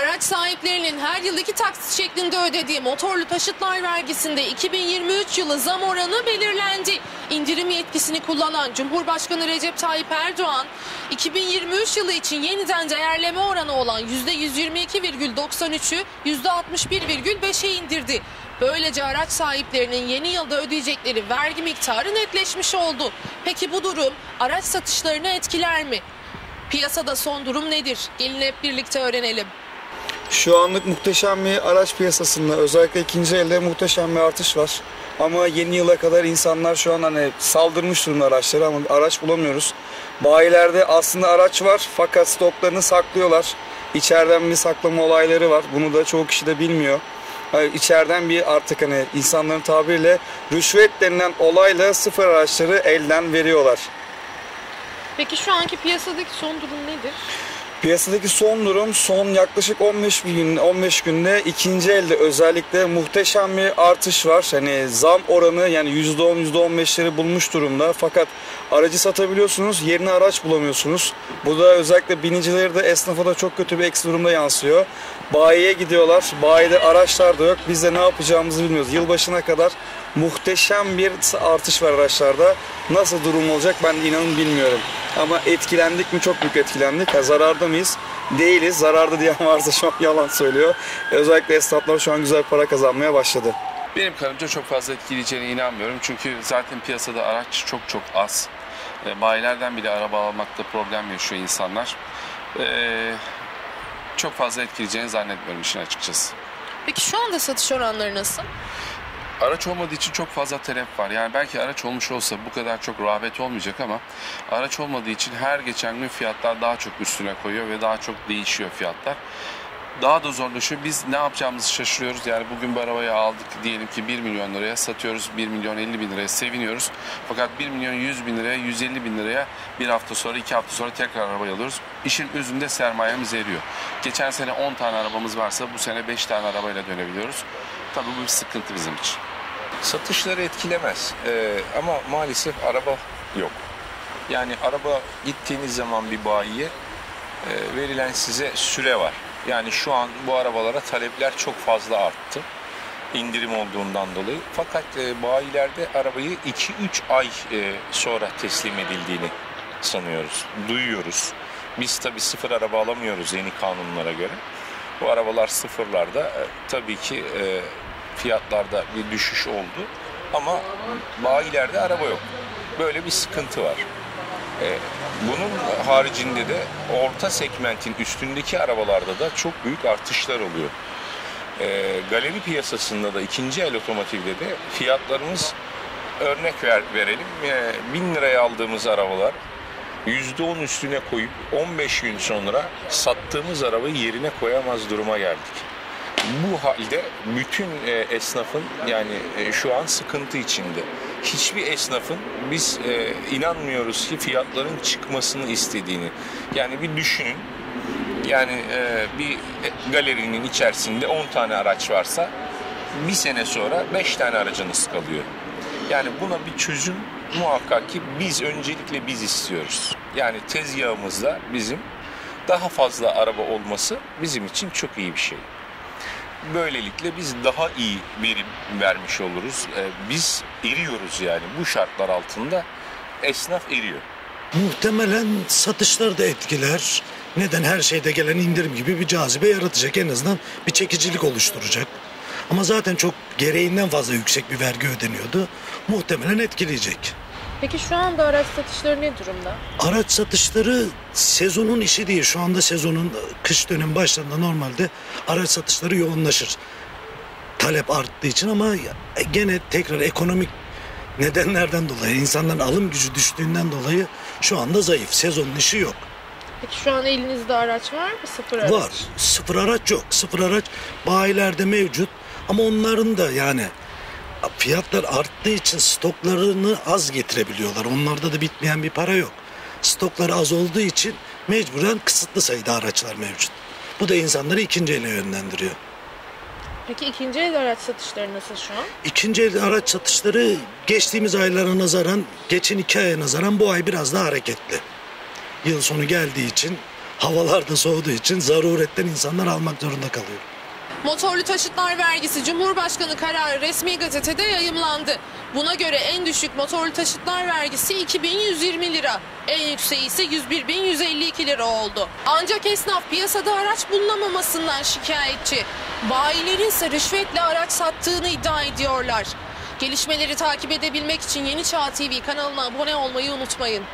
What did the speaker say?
Araç sahiplerinin her yıl taksit şeklinde ödediği motorlu taşıtlar vergisinde 2023 yılı zam oranı belirlendi. İndirim yetkisini kullanan Cumhurbaşkanı Recep Tayyip Erdoğan, 2023 yılı için yeniden değerleme oranı olan %122,93'ü %61,5'e indirdi. Böylece araç sahiplerinin yeni yılda ödeyecekleri vergi miktarı netleşmiş oldu. Peki bu durum araç satışlarını etkiler mi? Piyasada son durum nedir? Gelin hep birlikte öğrenelim. Şu anlık muhteşem bir araç piyasasında özellikle ikinci elde muhteşem bir artış var. Ama yeni yıla kadar insanlar şu an hani saldırmış durumda araçları ama araç bulamıyoruz. Bayilerde aslında araç var fakat stoklarını saklıyorlar. İçeriden bir saklama olayları var. Bunu da çoğu kişi de bilmiyor. Yani içeriden bir artık hani insanların tabiriyle rüşvet denilen olayla sıfır araçları elden veriyorlar. Peki şu anki piyasadaki son durum nedir? Piyasadaki son durum son yaklaşık 15 gün 15 günde ikinci elde özellikle muhteşem bir artış var. Hani zam oranı yani %10 %15'leri bulmuş durumda. Fakat aracı satabiliyorsunuz, yerine araç bulamıyorsunuz. Bu da özellikle binicileri de esnafa da çok kötü bir eksi durumda yansıyor. Bayiye gidiyorlar. Bayide araçlar da yok. Biz de ne yapacağımızı bilmiyoruz. Yılbaşına kadar muhteşem bir artış var araçlarda. Nasıl durum olacak ben inanın bilmiyorum. Ama etkilendik mi çok büyük etkilendik. Ha, zararda mıyız? Değiliz. Zararda diyen varsa şu an yalan söylüyor. Özellikle esnaflar şu an güzel para kazanmaya başladı. Benim kanımca çok fazla etkileyeceğine inanmıyorum. Çünkü zaten piyasada araç çok çok az. E, bayilerden bile araba almakta problem yaşıyor insanlar. E, çok fazla etkileyeceğini zannetmiyorum işin açıkçası. Peki şu anda satış oranları nasıl? Araç olmadığı için çok fazla talep var. Yani belki araç olmuş olsa bu kadar çok rağbet olmayacak ama araç olmadığı için her geçen gün fiyatlar daha çok üstüne koyuyor ve daha çok değişiyor fiyatlar. Daha da zorlaşıyor. Biz ne yapacağımızı şaşırıyoruz. Yani bugün bu arabayı aldık diyelim ki 1 milyon liraya satıyoruz. 1 milyon 50 bin liraya seviniyoruz. Fakat 1 milyon 100 bin liraya 150 bin liraya bir hafta sonra iki hafta sonra tekrar arabayı alıyoruz. İşin özünde sermayemiz eriyor. Geçen sene 10 tane arabamız varsa bu sene 5 tane arabayla dönebiliyoruz. Tabii bu bir sıkıntı bizim için. Satışları etkilemez Ee, ama maalesef araba yok. Yani araba gittiğiniz zaman bir bayiye e, verilen size süre var. Yani şu an bu arabalara talepler çok fazla arttı. indirim olduğundan dolayı. Fakat e, bayilerde arabayı 2-3 ay e, sonra teslim edildiğini sanıyoruz, duyuyoruz. Biz tabii sıfır araba alamıyoruz yeni kanunlara göre. Bu arabalar sıfırlarda e, tabii ki e, fiyatlarda bir düşüş oldu. Ama bayilerde araba yok. Böyle bir sıkıntı var. Ee, bunun haricinde de orta segmentin üstündeki arabalarda da çok büyük artışlar oluyor. Ee, galeri piyasasında da ikinci el otomotivde de fiyatlarımız örnek ver, verelim. Ee, 1000 liraya aldığımız arabalar %10 üstüne koyup 15 gün sonra sattığımız arabayı yerine koyamaz duruma geldik. Bu halde bütün e, esnafın yani e, şu an sıkıntı içinde. Hiçbir esnafın biz e, inanmıyoruz ki fiyatların çıkmasını istediğini. Yani bir düşünün. Yani e, bir galerinin içerisinde 10 tane araç varsa bir sene sonra 5 tane aracınız kalıyor. Yani buna bir çözüm muhakkak ki biz öncelikle biz istiyoruz. Yani tezgahımızda bizim daha fazla araba olması bizim için çok iyi bir şey. Böylelikle biz daha iyi verim vermiş oluruz. Ee, Biz eriyoruz yani bu şartlar altında esnaf eriyor. Muhtemelen satışları da etkiler. Neden her şeyde gelen indirim gibi bir cazibe yaratacak en azından bir çekicilik oluşturacak. Ama zaten çok gereğinden fazla yüksek bir vergi ödeniyordu. Muhtemelen etkileyecek. Peki şu anda araç satışları ne durumda? Araç satışları sezonun işi değil. Şu anda sezonun kış dönemi başlarında normalde araç satışları yoğunlaşır. Talep arttığı için ama gene tekrar ekonomik nedenlerden dolayı insanların alım gücü düştüğünden dolayı şu anda zayıf. Sezonun işi yok. Peki şu an elinizde araç var mı? Sıfır araç. Var. Sıfır araç yok. Sıfır araç bayilerde mevcut. Ama onların da yani fiyatlar arttığı için stoklarını az getirebiliyorlar. Onlarda da bitmeyen bir para yok. Stokları az olduğu için mecburen kısıtlı sayıda araçlar mevcut. Bu da insanları ikinci ele yönlendiriyor. Peki ikinci el araç satışları nasıl şu an? İkinci el araç satışları geçtiğimiz aylara nazaran, geçen iki aya nazaran bu ay biraz daha hareketli. Yıl sonu geldiği için havalar da soğuduğu için zaruretten insanlar almak zorunda kalıyor. Motorlu taşıtlar vergisi Cumhurbaşkanı kararı resmi gazetede yayımlandı. Buna göre en düşük motorlu taşıtlar vergisi 2120 lira. En yükseği ise 101.152 lira oldu. Ancak esnaf piyasada araç bulunamamasından şikayetçi. Bayilerin ise rüşvetle araç sattığını iddia ediyorlar. Gelişmeleri takip edebilmek için Yeni Çağ TV kanalına abone olmayı unutmayın.